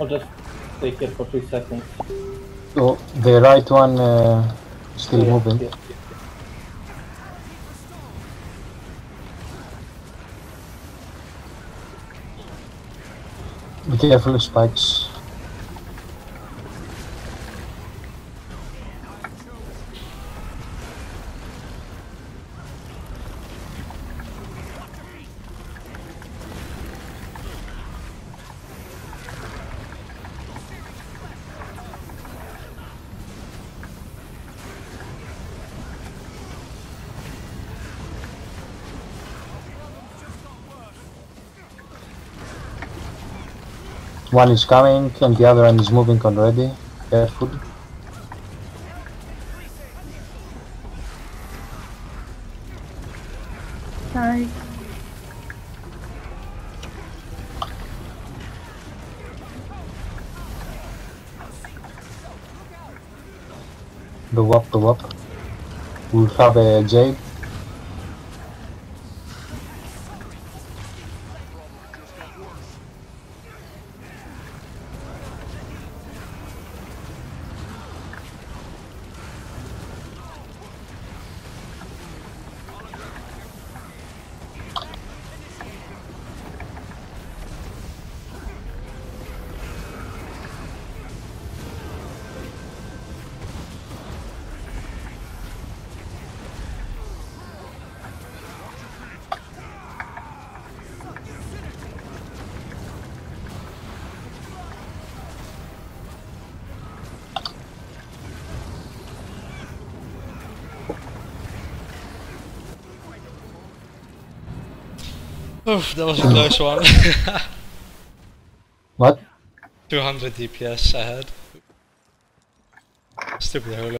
Or just stay here for 3 seconds. So the right one uh, still Yeah, moving. yeah, yeah. Be careful of spikes. One is coming and the other one is moving already. Careful. Sorry. Go up, go up. We'll have a Jade. Oof, that was a close one. What? 200 DPS ahead. Stupid holo.